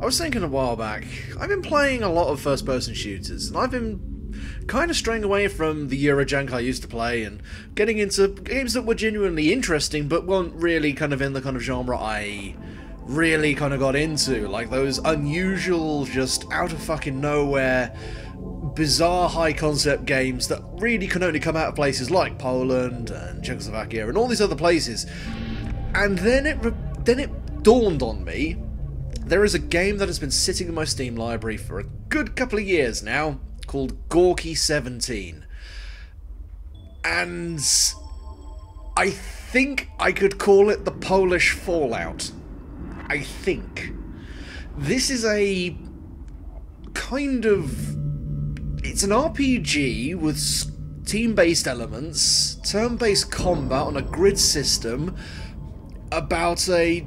I was thinking a while back, I've been playing a lot of first person shooters, and I've been kind of straying away from the Eurojank I used to play and getting into games that were genuinely interesting but weren't really kind of in the kind of genre I really kind of got into. Like those unusual, just out of fucking nowhere, bizarre high concept games that really can only come out of places like Poland and Czechoslovakia and all these other places. And then it then it dawned on me there is a game that has been sitting in my Steam library for a good couple of years now called Gorky 17. And I think I could call it the Polish Fallout. I think. This is a kind of. It's an RPG with team based elements, turn based combat on a grid system about a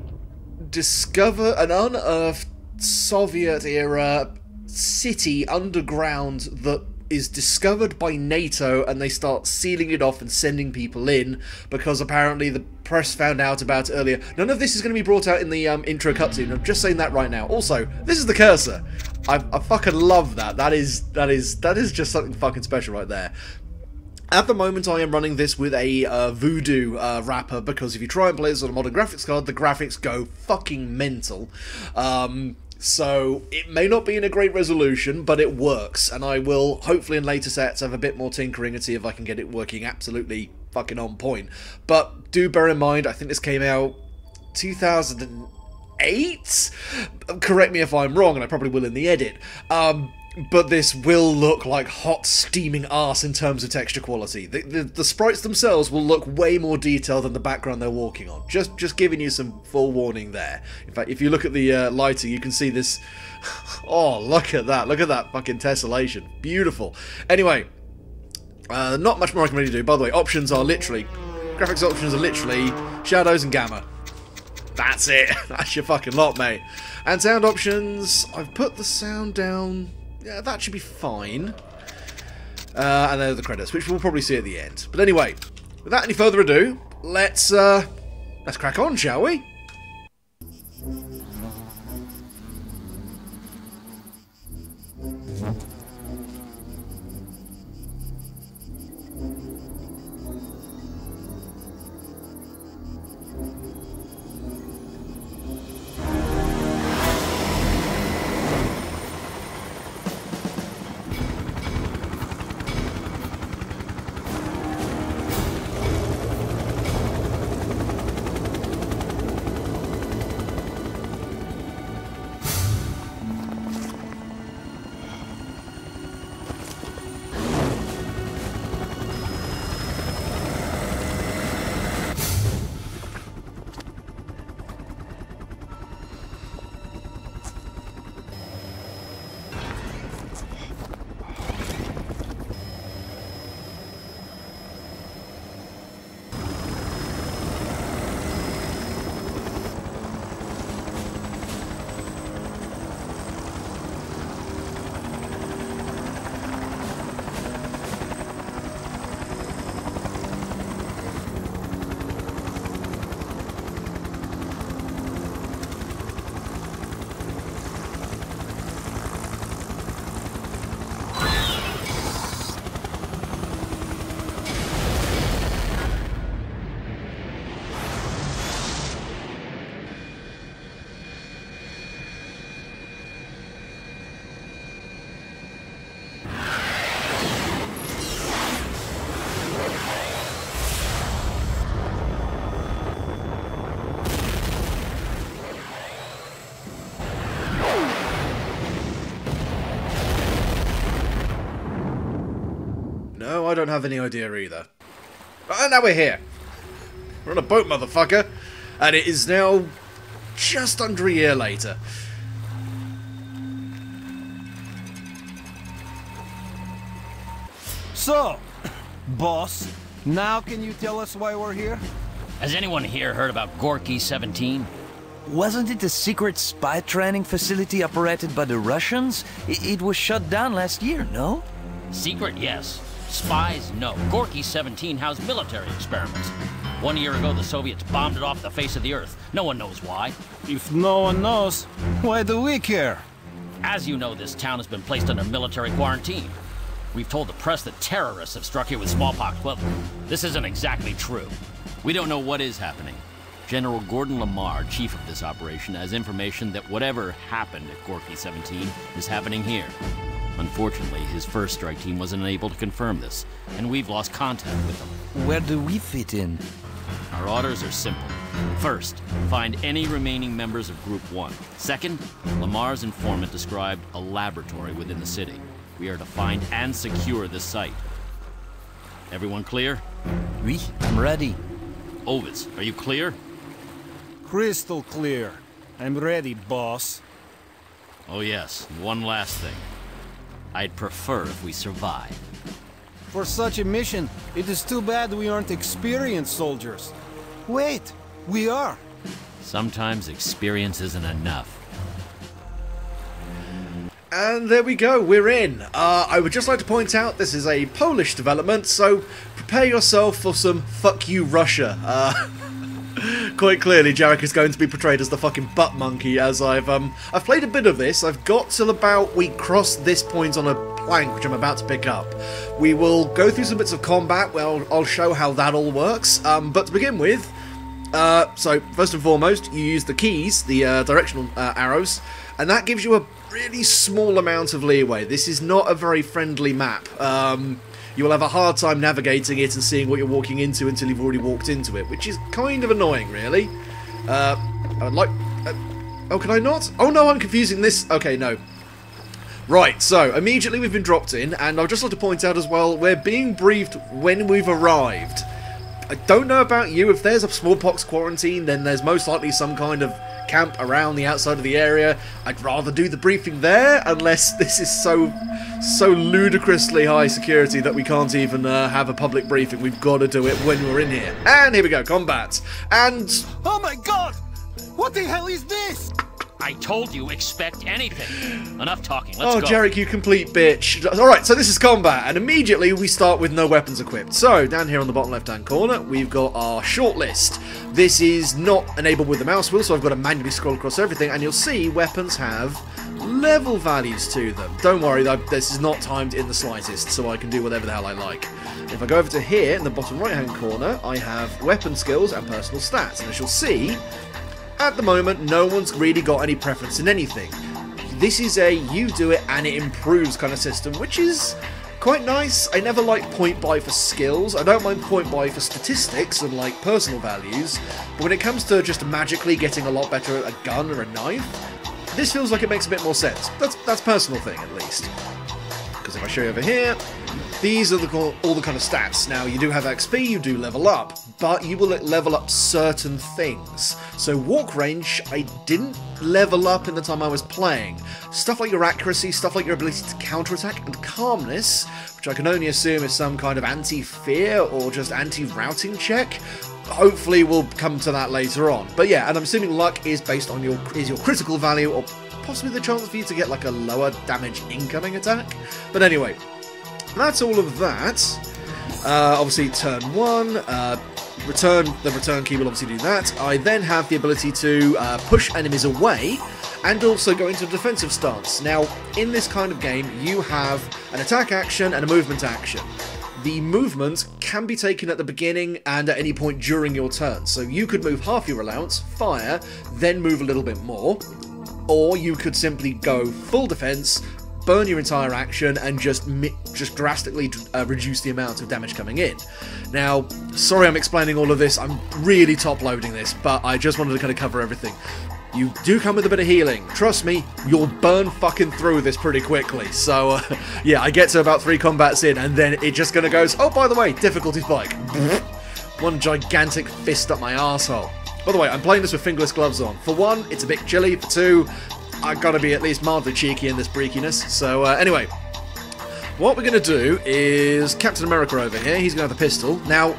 discover an unearthed Soviet era city underground that is discovered by NATO and they start sealing it off and sending people in because apparently the press found out about it earlier. None of this is going to be brought out in the um, intro cutscene. I'm just saying that right now. Also, this is the cursor. I, I fucking love that. That is that is that is just something fucking special right there. At the moment, I am running this with a uh, Voodoo uh, wrapper because if you try and play this on a modern graphics card, the graphics go fucking mental. Um, so it may not be in a great resolution, but it works, and I will hopefully in later sets have a bit more tinkering and see if I can get it working absolutely fucking on point. But do bear in mind, I think this came out 2008. Correct me if I'm wrong, and I probably will in the edit. Um, but this will look like hot steaming ass in terms of texture quality. The, the, the, sprites themselves will look way more detailed than the background they're walking on. Just just giving you some full warning there. In fact, if you look at the uh, lighting, you can see this. oh, look at that! Look at that fucking tessellation. Beautiful. Anyway, uh, not much more I can really do. By the way, options are literally graphics options are literally shadows and gamma. That's it. That's your fucking lot, mate. And sound options, I've put the sound down yeah, that should be fine. Uh, and then the credits, which we'll probably see at the end. But anyway, without any further ado, let's uh, let's crack on, shall we? I don't have any idea either. Oh, now we're here. We're on a boat, motherfucker. And it is now just under a year later. So, boss, now can you tell us why we're here? Has anyone here heard about Gorky 17? Wasn't it a secret spy training facility operated by the Russians? it was shut down last year, no? Secret, yes. Spies? No. Gorky 17 housed military experiments. One year ago, the Soviets bombed it off the face of the Earth. No one knows why. If no one knows, why do we care? As you know, this town has been placed under military quarantine. We've told the press that terrorists have struck here with smallpox. Well, this isn't exactly true. We don't know what is happening. General Gordon Lamar, chief of this operation, has information that whatever happened at Gorky 17 is happening here. Unfortunately, his first strike team was unable to confirm this, and we've lost contact with them. Where do we fit in? Our orders are simple. First, find any remaining members of Group 1. Second, Lamar's informant described a laboratory within the city. We are to find and secure this site. Everyone clear? Oui, I'm ready. Ovis, are you clear? Crystal clear. I'm ready, boss. Oh yes, one last thing. I'd prefer if we survive. For such a mission, it is too bad we aren't experienced soldiers. Wait, we are. Sometimes experience isn't enough. And there we go, we're in. Uh, I would just like to point out this is a Polish development, so prepare yourself for some fuck you Russia. Uh, quite clearly, Jarek is going to be portrayed as the fucking butt monkey. As I've um, I've played a bit of this. I've got till about we cross this point on a plank, which I'm about to pick up. We will go through some bits of combat. Well, I'll show how that all works. Um, but to begin with, uh, so first and foremost, you use the keys, the uh, directional uh, arrows, and that gives you a really small amount of leeway. This is not a very friendly map. Um, you will have a hard time navigating it and seeing what you're walking into until you've already walked into it, which is kind of annoying, really. Uh, I'd like. Uh, oh, can I not? Oh no, I'm confusing this. Okay, no. Right, so immediately we've been dropped in, and I'd just like to point out as well, we're being briefed when we've arrived. I don't know about you, if there's a smallpox quarantine, then there's most likely some kind of camp around the outside of the area. I'd rather do the briefing there, unless this is so so ludicrously high security that we can't even uh, have a public briefing. We've got to do it when we're in here. And here we go, combat. And Oh my god! What the hell is this? I told you, expect anything. Enough talking, let's oh, go. Jarek, you complete bitch. Alright, so this is combat, and immediately we start with no weapons equipped. So, down here on the bottom left-hand corner, we've got our shortlist. This is not enabled with the mouse wheel, so I've got to manually scroll across everything, and you'll see weapons have level values to them. Don't worry, though, this is not timed in the slightest, so I can do whatever the hell I like. If I go over to here, in the bottom right-hand corner, I have weapon skills and personal stats, and as you'll see, at the moment, no one's really got any preference in anything. This is a you do it and it improves kind of system, which is quite nice. I never like point buy for skills. I don't mind point buy for statistics and like personal values, but when it comes to just magically getting a lot better at a gun or a knife, this feels like it makes a bit more sense. That's that's personal thing at least. Because if I show you over here, these are the all the kind of stats. Now you do have XP, you do level up, but you will level up certain things. So walk range, I didn't level up in the time I was playing. Stuff like your accuracy, stuff like your ability to counterattack, and calmness, which I can only assume is some kind of anti-fear or just anti-routing check. Hopefully we'll come to that later on. But yeah, and I'm assuming luck is based on your is your critical value or possibly the chance for you to get like a lower damage incoming attack. But anyway, that's all of that. Uh, obviously, turn one. Uh, return the return key will obviously do that. I then have the ability to uh, push enemies away and also go into a defensive stance. Now, in this kind of game, you have an attack action and a movement action. The movement can be taken at the beginning and at any point during your turn. So you could move half your allowance, fire, then move a little bit more. Or you could simply go full defense, burn your entire action and just just drastically uh, reduce the amount of damage coming in. Now, sorry I'm explaining all of this, I'm really top loading this, but I just wanted to kind of cover everything. You do come with a bit of healing. Trust me, you'll burn fucking through this pretty quickly. So, uh, yeah, I get to about three combats in, and then it just kind of goes, oh, by the way, difficulty spike. One gigantic fist up my asshole. By the way, I'm playing this with fingerless gloves on. For one, it's a bit chilly. For two, I've got to be at least mildly cheeky in this breakiness. So, uh, anyway, what we're going to do is Captain America over here. He's going to have the pistol. Now,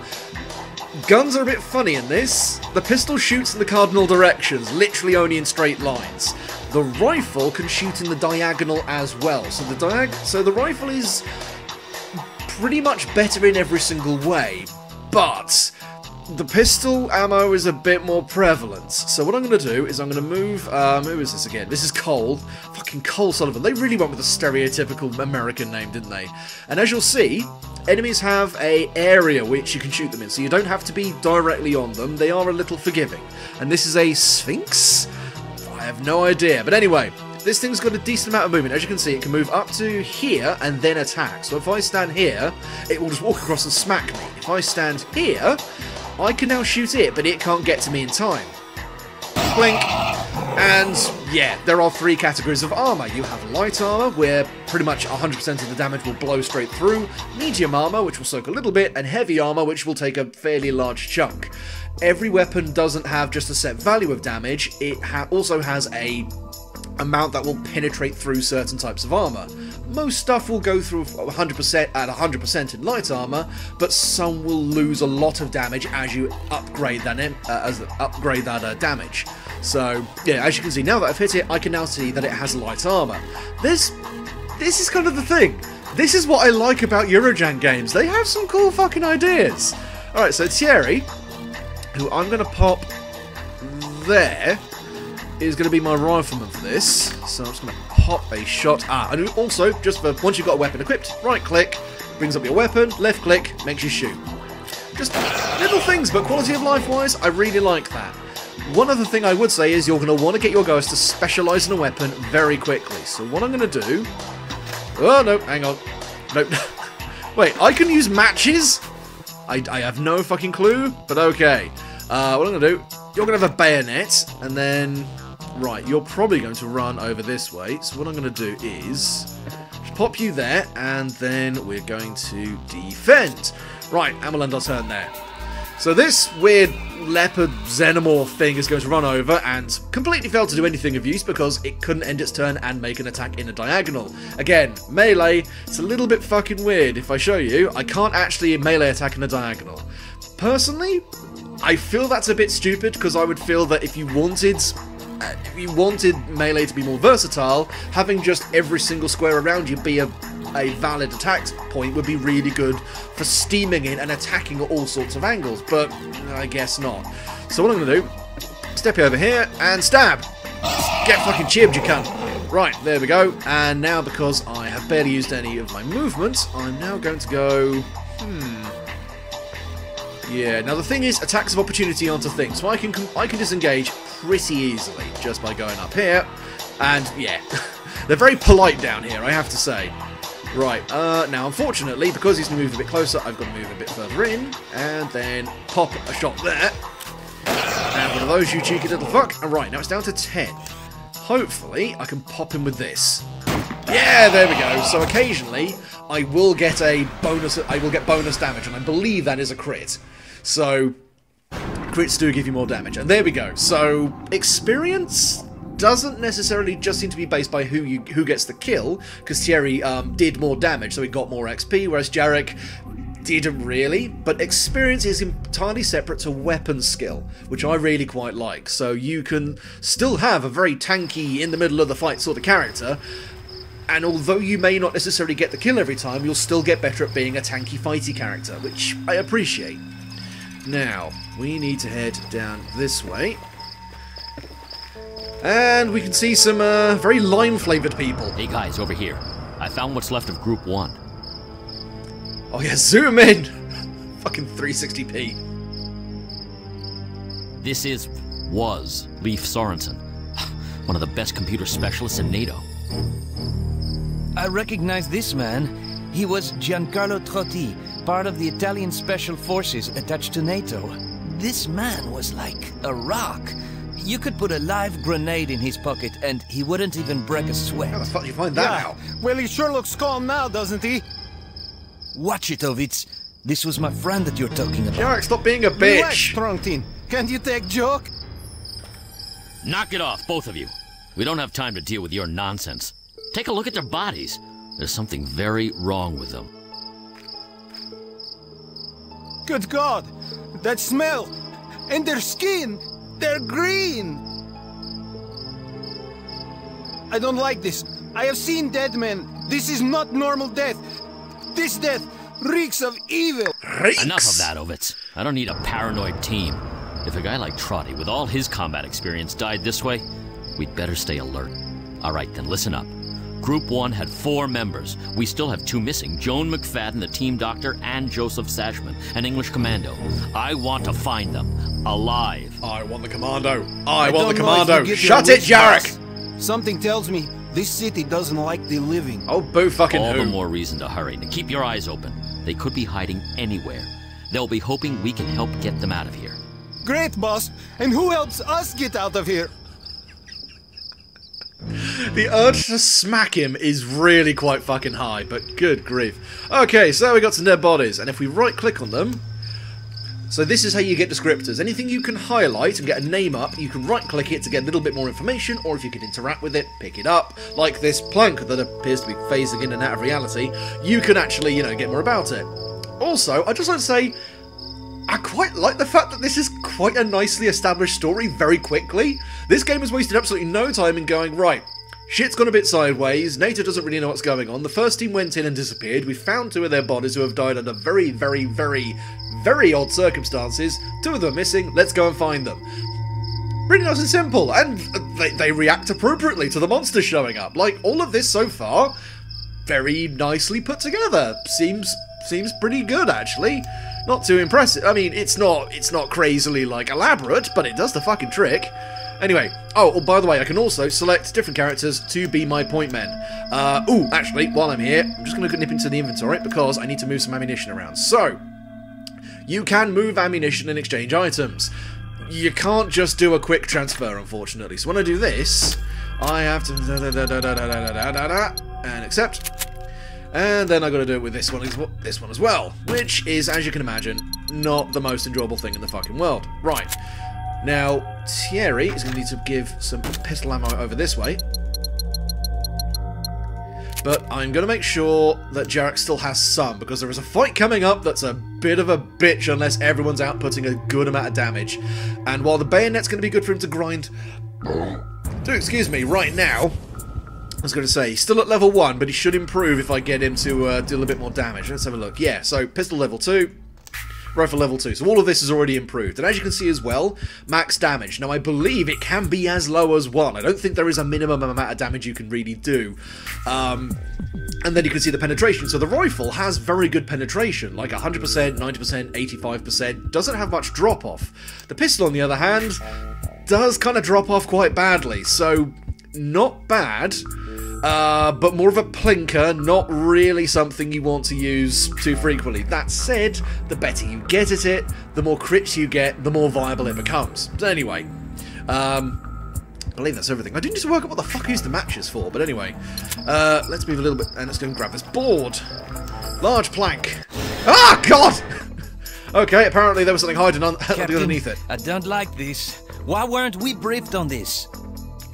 guns are a bit funny in this. The pistol shoots in the cardinal directions, literally only in straight lines. The rifle can shoot in the diagonal as well. So the diag so the rifle is pretty much better in every single way, but the pistol ammo is a bit more prevalent. So what I'm going to do is I'm going to move. Um, who is this again? This is Cole. Fucking Cole Sullivan. They really went with a stereotypical American name, didn't they? And as you'll see, enemies have a area which you can shoot them in, so you don't have to be directly on them. They are a little forgiving. And this is a Sphinx. I have no idea. But anyway, this thing's got a decent amount of movement. As you can see, it can move up to here and then attack. So if I stand here, it will just walk across and smack me. If I stand here, I can now shoot it, but it can't get to me in time. Blink. And yeah, there are three categories of armor. You have light armor, where pretty much 100% of the damage will blow straight through, medium armor, which will soak a little bit, and heavy armor, which will take a fairly large chunk. Every weapon doesn't have just a set value of damage, it ha also has a amount that will penetrate through certain types of armor. Most stuff will go through 100% at 100% in light armor, but some will lose a lot of damage as you upgrade that uh, as upgrade that uh, damage. So yeah, as you can see, now that I've hit it, I can now see that it has light armor. This this is kind of the thing. This is what I like about Eurojank games. They have some cool fucking ideas. All right, so Thierry, who I'm going to pop there is going to be my rifleman for this. So I'm just going to pop a shot. Ah, and also, just for once you've got a weapon equipped, right click, brings up your weapon, left click, makes you shoot. Just little things, but quality of life wise, I really like that. One other thing I would say is you're going to want to get your guys to specialise in a weapon very quickly. So what I'm going to do... Oh, no, hang on. Nope. Wait, I can use matches? I, I have no fucking clue, but okay. Uh, what I'm going to do, you're going to have a bayonet, and then Right, you're probably going to run over this way. So what I'm going to do is pop you there, and then we're going to defend. Right, Amelandar's turn there. So this weird leopard xenomorph thing is going to run over and completely fail to do anything of use because it couldn't end its turn and make an attack in a diagonal. Again, melee, it's a little bit fucking weird. If I show you, I can't actually melee attack in a diagonal. Personally, I feel that's a bit stupid because I would feel that if you wanted you wanted melee to be more versatile, having just every single square around you be a, a valid attack point would be really good for steaming in and attacking at all sorts of angles, but I guess not. So what I'm going to do, step over here and stab. Get fucking chibbed, you cunt. Right, there we go. And now, because I have barely used any of my movements, I'm now going to go... Hmm... Yeah, now the thing is, attacks of opportunity aren't a thing, so I can I can disengage pretty easily just by going up here. And yeah, they're very polite down here, I have to say. Right, uh, now unfortunately, because he's moved a bit closer, I've got to move a bit further in, and then pop a shot there. And one of those, you cheeky little fuck. And right, now it's down to 10. Hopefully, I can pop him with this. Yeah, there we go. So occasionally, I will get a bonus. I will get bonus damage, and I believe that is a crit. So crits do give you more damage. And there we go. So, experience doesn't necessarily just seem to be based by who you who gets the kill, because Thierry um, did more damage, so he got more XP, whereas Jarek didn't really, but experience is entirely separate to weapon skill, which I really quite like. So you can still have a very tanky, in the middle of the fight sort of character, and although you may not necessarily get the kill every time, you'll still get better at being a tanky, fighty character, which I appreciate. Now, we need to head down this way. And we can see some uh, very lime-flavoured people. Hey guys, over here. I found what's left of Group 1. Oh yeah, zoom in! Fucking 360p. This is, was, Leif Sorensen. One of the best computer specialists in NATO. I recognize this man. He was Giancarlo Trotti, part of the Italian Special Forces attached to NATO. This man was like a rock. You could put a live grenade in his pocket and he wouldn't even break a sweat. How the fuck did you find that Yeah. out? Well, he sure looks calm now, doesn't he? Watch it, Ovitz. This was my friend that you're talking about. Jarek, stop being a Relax, bitch! Truntin. Can't you take joke? Knock it off, both of you. We don't have time to deal with your nonsense. Take a look at their bodies. There's something very wrong with them. Good God! That smell! And their skin! They're green! I don't like this. I have seen dead men. This is not normal death. This death, reeks of evil. Reeks. Enough of that, Ovitz. I don't need a paranoid team. If a guy like Trotti, with all his combat experience, died this way, we'd better stay alert. All right, then listen up. Group 1 had four members. We still have two missing Joan McFadden, the team doctor, and Joseph Sashman, an English commando. I want to find them. Alive. I want the commando. I, want the commando. Shut it, wish, Jarek. Something tells me this city doesn't like the living. Oh, boo fucking All who. the more reason to hurry. To keep your eyes open. They could be hiding anywhere. They'll be hoping we can help get them out of here. Great, boss. And who helps us get out of here? The urge to smack him is really quite fucking high, but good grief. Okay, so we got some dead bodies, and if we right click on them. So this is how you get descriptors. Anything you can highlight and get a name up, you can right click it to get a little bit more information, or if you can interact with it, pick it up. Like this plank that appears to be phasing in and out of reality, you can actually, you know, get more about it. Also, I'd just like to say, I quite like the fact that this is quite a nicely established story very quickly. This game has wasted absolutely no time in going, right, shit's gone a bit sideways, NATO doesn't really know what's going on, the first team went in and disappeared, we found two of their bodies who have died under very, very, very, very odd circumstances, two of them are missing, let's go and find them. Pretty nice and simple, and they, they react appropriately to the monsters showing up. Like, all of this so far, very nicely put together. Seems seems pretty good actually. Not too impressive. I mean, it's not it's not crazily like elaborate, but it does the fucking trick. Anyway, oh, by the way, I can also select different characters to be my point men. Uh, ooh, actually, while I'm here, I'm just going to nip into the inventory because I need to move some ammunition around. So, you can move ammunition and exchange items. You can't just do a quick transfer, unfortunately. So when I do this, I have to... and accept. And then i got to do it with this one, this one as well. Which is, as you can imagine, not the most enjoyable thing in the fucking world. Right. Now, Thierry is going to need to give some pistol ammo over this way. But I'm going to make sure that Jarek still has some, because there is a fight coming up that's a bit of a bitch unless everyone's outputting a good amount of damage. And while the bayonet's going to be good for him to grind... Do excuse me, right now, I was going to say, he's still at level 1, but he should improve if I get him to uh, deal a bit more damage. Let's have a look. Yeah, so pistol level 2, rifle level 2. So all of this is already improved. And as you can see as well, max damage. Now I believe it can be as low as 1. I don't think there is a minimum amount of damage you can really do. Um, and then you can see the penetration. So the rifle has very good penetration, like 100%, 90%, 85%. Doesn't have much drop off. The pistol, on the other hand, does kind of drop off quite badly. So not bad. Uh, but more of a plinker, not really something you want to use too frequently. That said, the better you get at it, the more crits you get, the more viable it becomes. So anyway, um, I believe that's everything. I didn't just work out what the fuck is the matches for, but anyway. Uh, let's move a little bit, and let's go and grab this board. Large plank. Ah, God! okay, apparently there was something hiding on, Captain, underneath it. I don't like this. Why weren't we briefed on this?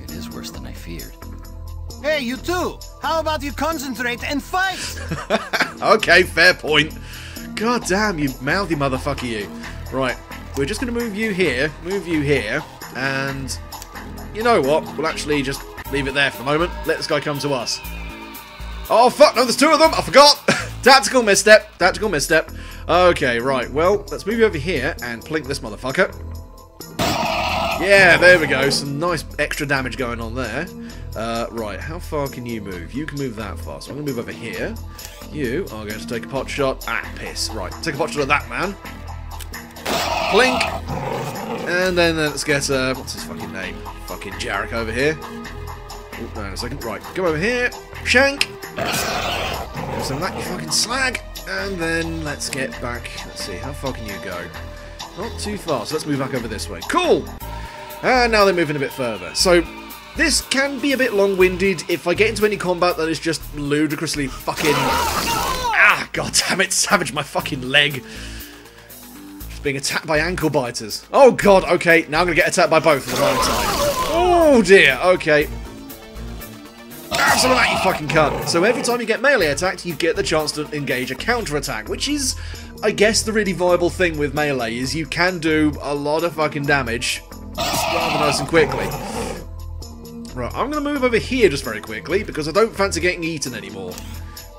It is worse than I feared. Hey, you two! How about you concentrate and fight? Okay, fair point. God damn, you mouthy motherfucker, you. Right, we're just going to move you here, move you here, and you know what? We'll actually just leave it there for the moment. Let this guy come to us. Oh, fuck, no, there's two of them. I forgot. Tactical misstep. Tactical misstep. Okay, right. Well, let's move you over here and plink this motherfucker. Yeah, there we go. Some nice extra damage going on there. Uh, right, how far can you move? You can move that far, so I'm going to move over here. You are going to take a pot shot. Ah, piss. Right, take a pot shot at that man. Blink. And then let's get, uh, what's his fucking name? Fucking Jarek over here. Oh, on a second. Right, come over here. Shank. Have some that, you fucking slag. And then let's get back. Let's see, how far can you go? Not too far, so let's move back over this way. Cool! And now they're moving a bit further. So, this can be a bit long-winded if I get into any combat that is just ludicrously fucking... Ah, god damn it, savage my fucking leg. Just being attacked by ankle biters. Oh god, okay, now I'm gonna get attacked by both at the same time. Oh dear, okay. Have some of that, you fucking cunt. So every time you get melee attacked, you get the chance to engage a counter-attack, which is, I guess, the really viable thing with melee, is you can do a lot of fucking damage rather nice and quickly. Right, I'm going to move over here just very quickly, because I don't fancy getting eaten anymore.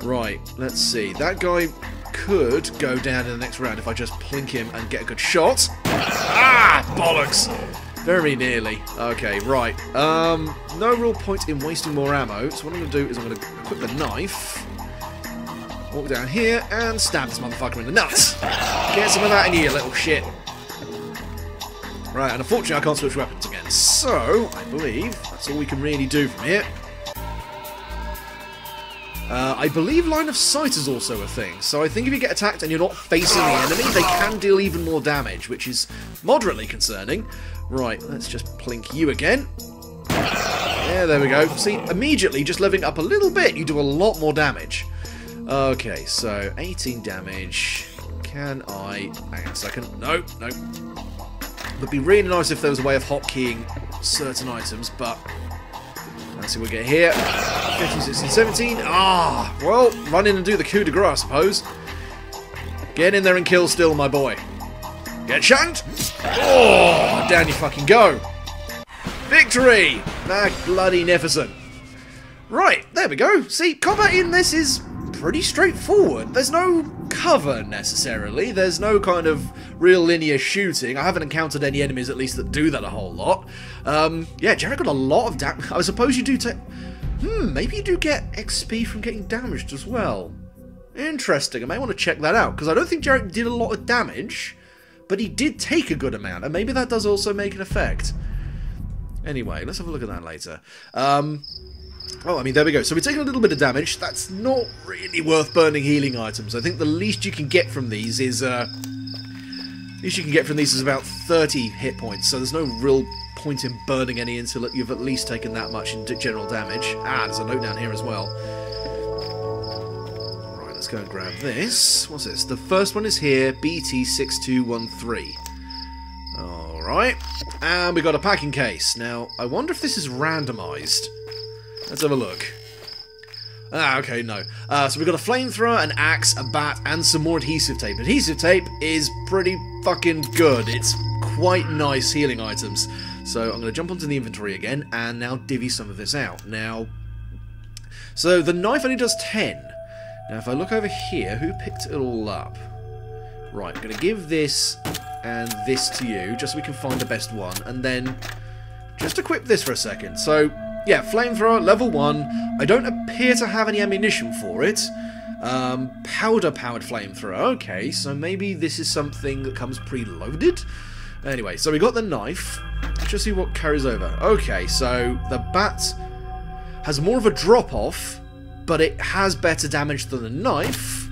Right, let's see. That guy could go down in the next round if I just plink him and get a good shot. Ah, bollocks! Very nearly. Okay, right. Um, no real point in wasting more ammo. So what I'm going to do is I'm going to equip the knife. Walk down here and stab this motherfucker in the nuts. Get some of that in here, little shit. Right, and unfortunately I can't switch weapons again. So, I believe that's all we can really do from here. Uh, I believe line of sight is also a thing, so I think if you get attacked and you're not facing the enemy, they can deal even more damage, which is moderately concerning. Right, let's just plink you again. Yeah, there we go. See, immediately, just leveling up a little bit, you do a lot more damage. Okay, so 18 damage. Can I... Hang on a second. No, no. Would be really nice if there was a way of hotkeying certain items, but Let's see what we get here. 15, 16, 17. Ah, well, run in and do the coup de grace, I suppose. Get in there and kill still, my boy. Get shanked. Oh, down you fucking go. Victory! That bloody magnificent. Right, there we go. See, combat in this is pretty straightforward. There's no cover, necessarily. There's no kind of real linear shooting. I haven't encountered any enemies, at least, that do that a whole lot. Um, yeah, Jarek got a lot of damage. I suppose you do take... Hmm, maybe you do get XP from getting damaged as well. Interesting. I may want to check that out, because I don't think Jarek did a lot of damage, but he did take a good amount, and maybe that does also make an effect. Anyway, let's have a look at that later. Um, Oh, I mean, there we go. So we're taking a little bit of damage. That's not really worth burning healing items. I think the least you can get from these is... Uh, least you can get from these is about 30 hit points, so there's no real point in burning any until you've at least taken that much in general damage. Ah, there's a note down here as well. Right, let's go and grab this. What's this? The first one is here, BT6213. Alright, and we got a packing case. Now, I wonder if this is randomised. Let's have a look. Ah, okay, no. Uh, so we've got a flamethrower, an axe, a bat, and some more adhesive tape. Adhesive tape is pretty fucking good. It's quite nice healing items. So I'm going to jump onto the inventory again and now divvy some of this out. Now, so the knife only does 10. Now if I look over here, who picked it all up? Right, I'm going to give this and this to you, just so we can find the best one. And then just equip this for a second. So yeah, flamethrower, level 1. I don't appear to have any ammunition for it. Um, powder-powered flamethrower. Okay, so maybe this is something that comes preloaded? Anyway, so we got the knife. Let's just see what carries over. Okay, so the bat has more of a drop-off, but it has better damage than the knife.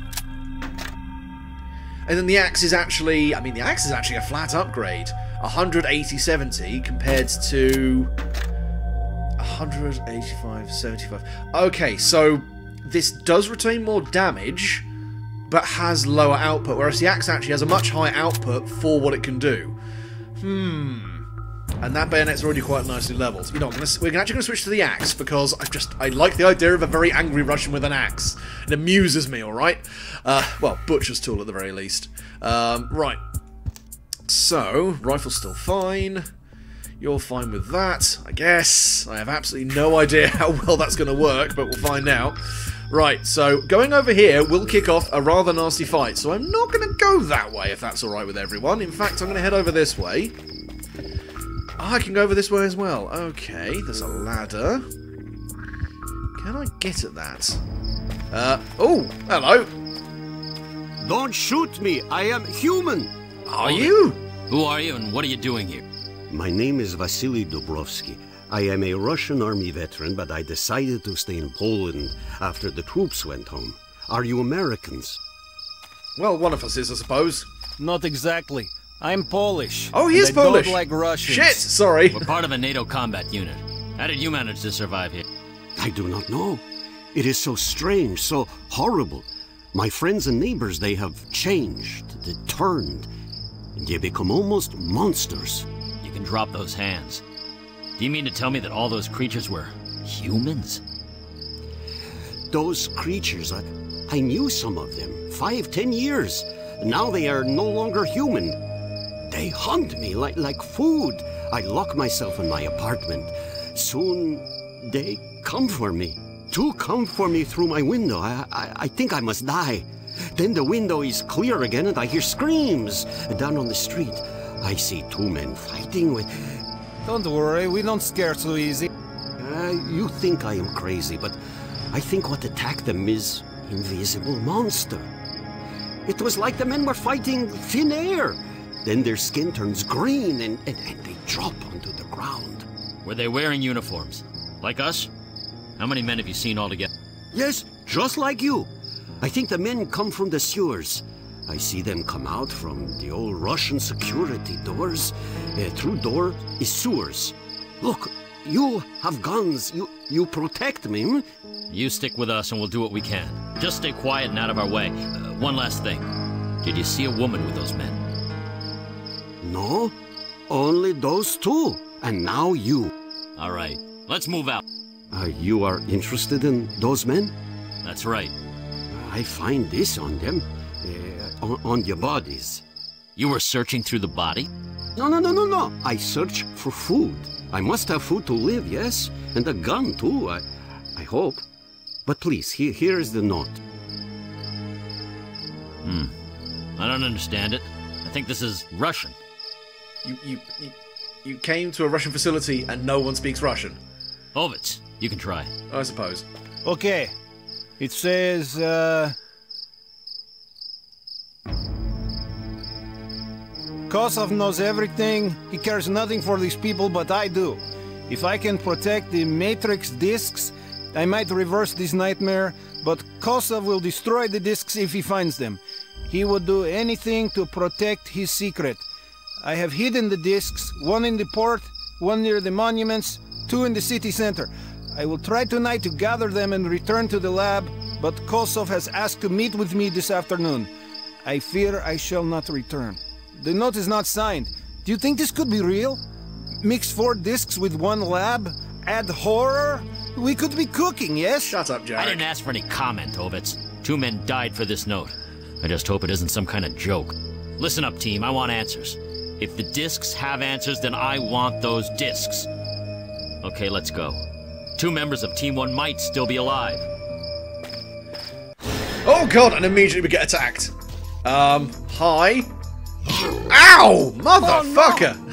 And then the axe is actually... I mean, the axe is actually a flat upgrade. 180-70 compared to... 185, 75. Okay, so this does retain more damage, but has lower output, whereas the axe actually has a much higher output for what it can do. Hmm. And that bayonet's already quite nicely leveled. You know, gonna, we're actually going to switch to the axe because I just I like the idea of a very angry Russian with an axe. It amuses me, all right. Uh, well, butcher's tool at the very least. Um, right. So rifle's still fine. You're fine with that, I guess. I have absolutely no idea how well that's going to work, but we'll find out. Right, so going over here will kick off a rather nasty fight, so I'm not going to go that way if that's alright with everyone. In fact, I'm going to head over this way. Oh, I can go over this way as well. Okay, there's a ladder. Can I get at that? Uh, oh, hello. Don't shoot me, I am human. Are you? Who are you and what are you doing here? My name is Vasily Dubrovsky. I am a Russian army veteran, but I decided to stay in Poland after the troops went home. Are you Americans? Well, one of us is, I suppose. Not exactly. I'm Polish. Oh, he is Polish. Don't like Russians. Shit, sorry. We're part of a NATO combat unit. How did you manage to survive here? I do not know. It is so strange, so horrible. My friends and neighbors, they have changed, they turned. They become almost monsters. Drop those hands. Do you mean to tell me that all those creatures were humans? Those creatures, I, I knew some of them. Five, ten years. Now they are no longer human. They hunt me like, like food. I lock myself in my apartment. Soon they come for me. Two come for me through my window. I, I, I think I must die. Then the window is clear again and I hear screams. Down on the street, I see two men fighting with. Don't worry, we don't scare so easy. Uh, you think I am crazy, but I think what attacked them is invisible monster. It was like the men were fighting thin air. Then their skin turns green and, and, and they drop onto the ground. Were they wearing uniforms? Like us? How many men have you seen altogether? Yes, just like you. I think the men come from the sewers. I see them come out from the old Russian security doors. Uh, through door is sewers. Look, you have guns. You you protect me. hmm? You stick with us and we'll do what we can. Just stay quiet and out of our way. Uh, one last thing. Did you see a woman with those men? No, only those two. And now you. All right, let's move out. Uh, you are interested in those men? That's right. I find this on them, on, on your bodies. You were searching through the body? No, no, no, no, no. I search for food. I must have food to live, yes, and a gun too. I, I hope. But please, here, here is the note. Hmm. I don't understand it. I think this is Russian. You, you, you, you came to a Russian facility and no one speaks Russian. Ovitz, you can try. I suppose. Okay. It says, uh... Kosov knows everything. He cares nothing for these people, but I do. If I can protect the Matrix discs, I might reverse this nightmare, but Kosov will destroy the discs if he finds them. He would do anything to protect his secret. I have hidden the discs, one in the port, one near the monuments, two in the city center. I will try tonight to gather them and return to the lab, but Kosov has asked to meet with me this afternoon. I fear I shall not return. The note is not signed. Do you think this could be real? Mix four discs with one lab? Add horror? We could be cooking, yes? Shut up, Jack. I didn't ask for any comment, Ovitz. Two men died for this note. I just hope it isn't some kind of joke. Listen up, team. I want answers. If the discs have answers, then I want those discs. Okay, let's go. Two members of Team 1 might still be alive. Oh god, and immediately we get attacked. Um, hi. Ow! Oh, motherfucker!